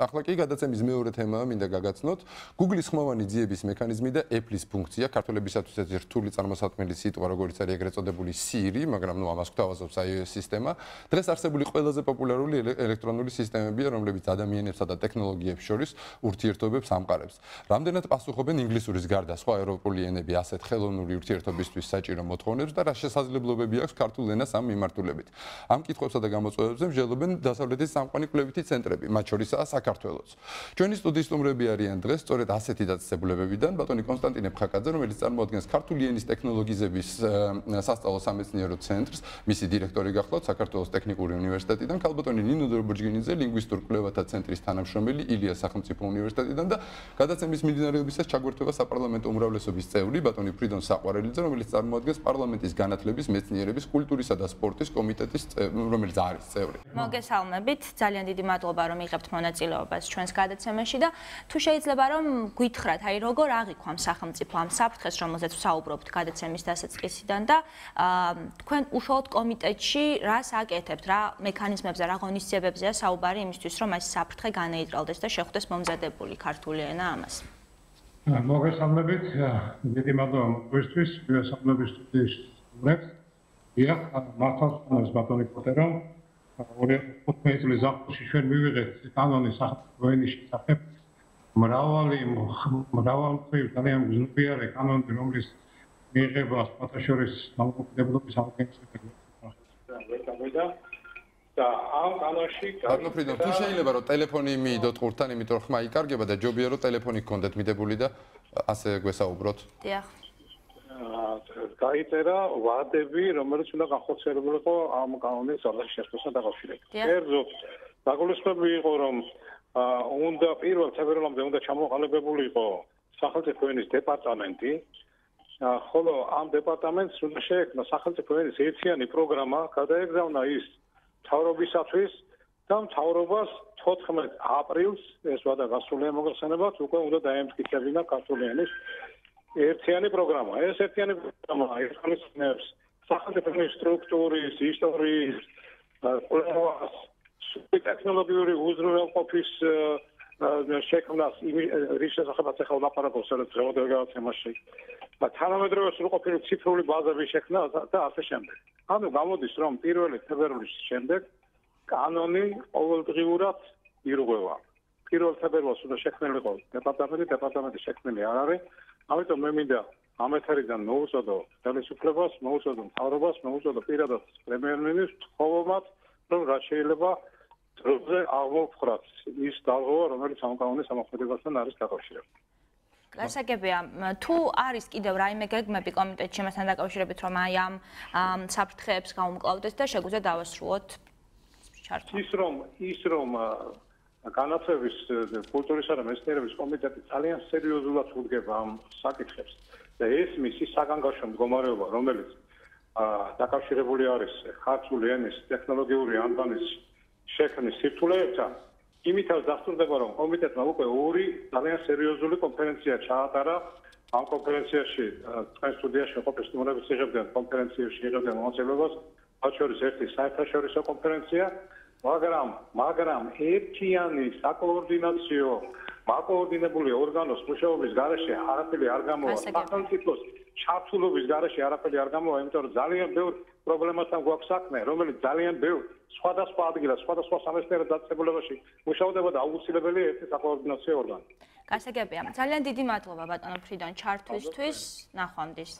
ახლა კი გადაცემის მეორე თემაა, მინდა გაგაცნოთ. Google-ის ხმოვანი ძიების მექანიზმი და Apple-ის ფუნქცია, ქართველებისათვის ეს რთული წარმოსათმელი სიტყვა, როგორც არის ეგრეთ წოდებული Siri, მაგრამ ნუ ამას გვთავაზობს iOS სისტემა. დღეს არსებული ყველაზე პოპულარული ელექტრონული სისტემებია, რომლებიც ადამიანებსა და ტექნოლოგიებს შორის ურთიერთობებს ამყარებს. რამდენად პასუხობენ ინგლისურის გარდა სხვა ევროპული ენები ასეთ ხელოვნური ურთიერთობისთვის საჭირო მოთხოვნებს და რა შესაძლებლობები აქვს ქართულ ენას ამ მიმართულებით. ამ კითხვებსა და გამოწვევებზე მსჯელობენ დასავლეთის სამყარო კვლევითი ცენტრები, მათ შორისაა საქართველოს. ჩვენი სტუდიის სტუმრები არიან დღეს სწორედ ასეთი დაწესებულებებიდან. ბატონი კონსტანტინე ფხაკაძე, რომელიც წარმოადგენს ქართული ენის ტექნოლოგიზების სასწავლო სამეცნიერო ცენტრს, მისი დირექტორი გახლავთ საქართველოს ტექნიკური უნივერსიტეტიდან, ქალბატონი ნინო დორბურჯგინიძე, ლინგვისტურ კვლევათა ცენტრის თანამშრომელი ილიას სახელმწიფო უნივერსიტეტიდან და გადაცემის მიმდინარეობისას ჩაგვერთვება საპარლამენტო უმრავლესობის წევრი ბატონი ფრიდონ საყვარელიძე, რომელიც წარმოადგენს პარლამენტის განათლების, მეცნიერების, კულტურისა და სპორტის კომიტეტის რომელიც არის წევრი. მოგესალმებით, ძალიან დიდი მადლობა რომ იღებთ მონაწილეობა მოსახლეობას ჩვენს გადაცემაში და თუ შეიძლება რომ გითხრათ, აი როგორ აღიქვა სახელმწიფო ამ საფრთხეს, რომელზეც ვსაუბრობთ გადაცემის დასაწყისიდან და თქვენ უშუალოდ კომიტეტში რას აკეთებთ, რა მექანიზმებზე, რა ღონისძიებებზეა საუბარი იმისთვის, რომ ეს საფრთხე განეიდრალდეს და შეხვდეს მომზადებული ქართული ენა ამას? მოგესალმებით, დიდი მადლობა მოგვისთვის, მოგესალმებით სტუდიის სტუმრებს. დიახ, მართალს ბატონი პოტერო, 2015 წლის ზაფხულში ჩვენ მივიღეთ კანონის სახელმწიფოენის შესახებ. მრავალი მრავალი ძალიან გზნობიარე კანონი რომლის მიიღება სპატაშორის დამოკიდებლობის აღგენცები და ამ კანონში განოფრიდო თუ შეიძლება რომ ტელეფონი მიიდოთ ყურთან იმიტომ რომ ხმა იკარგება და ჯობია რომ ტელეფონი გქონდეთ მიდებული და ასე გვესაუბროთ? დიახ გაიწერა ვადები, რომელიც უნდა განხორციელებულიყო ამ კანონის ძალაში შესწრებასთან დაკავშირებით. კერძოდ, დაგულისხმები იყო, რომ უნდა პირველ თებერვალამდე უნდა ჩამოყალიბებულიყო სახელმწიფო ენის დეპარტამენტი. ხოლო ამ დეპარტამენტს უნდა შეექმნა სახელმწიფო ენის ერთიანი პროგრამა, გადაეგზავნა ის თავრობისათვის და თავრობას 14 აპრილს ეს ვადა გასულია მოგხსენებათ, უკვე უნდა დაემტკიცებინა ქართული ენის ერთიანი პროგრამა. ეს ერთიანი პროგრამა ერთმანეთს სახელმწიფო სტრუქტურის, ისტორიის, კულტურის, ტექნოლოგიური უზრუნველყოფის შექმნას რის შესახებაც ახლა ლაპარაკობს სადაც დღევანდელ თემაში. და თანამედროვე სრულყოფილი ციფრული ბაზების შექმნა და ასე შემდეგ. ანუ გამოდის რომ პირველი თებერვლის შემდეგ კანონი ყოველდღიურად ირღვევა. პირველ თებერვალს უნდა შექმნილიყო დეპარტამენტი, დეპარტამენტი შექმნილი არ არის. ამიტომ მე მინდა ამ ეთერიდან მოუწოდო ხელისუფლებას, მოუწოდო მთავრობას, მოუწოდო პირადად პრემიერ-მინისტრს, თხოვობათ, რომ რა შეიძლება დროზე აღმოფხრათ ის დაღვა, რომელიც ამ კანონის ამოქმედებასთან არის დაკავშირებული. გასაგებია, თუ არის კიდევ რაიმე გეგმები კომიტეტში მასთან დაკავშირებით, რომ აი ამ საფრთხეებს გაუმკლავდეს და შეგვიძლია დავასრულოთ ჩართვა. ის რომ ის რომ განათლების კულტურისა და მეცნიერების კომიტეტი ძალიან სერიოზულად უდგება ამ საკითხებს. და ეს მისი საგანგაშო მდგომარეობა რომელიც დაკავშირებული არის ხარჯული ენის ტექნოლოგიური ანბანის შექმნის სირთულეებთან იმითაც დასტურდება რომ კომიტეტმა უკვე ორი ძალიან სერიოზული კონფერენცია ჩაატარა. ამ კონფერენციაში თქვენ სტუდიაში ყოფილი სტუმრების იღებდნენ კონფერენციაში იღებდნენ მონაწილეობას მათ შორის ერთი საერთაშორისო კონფერენცია მაგრამ მაგრამ ერთიანი საკოორდინაციო მაკოორდინებული ორგანოს მუშაობის გარეშე არაფერი არ გამოვა. სახელმწიფოს ჩართულობის გარეშე არაფერი არ გამოვა იმიტომ რომ ძალიან ბევრ პრობლემასთან გვაქვს საქმე რომელიც ძალიან ბევრ სხვადასხვა ადგილას სხვადასხვა სამეცნიერო დაწესებულებაში მუშაობდა და აუცილებელია ერთი საკოორდინაციო ორგანო გასაგებია. ძალიან დიდი მადლობა ბატონო ფრიდონ ჩართვისთვის ნახვამდის